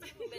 来宝贝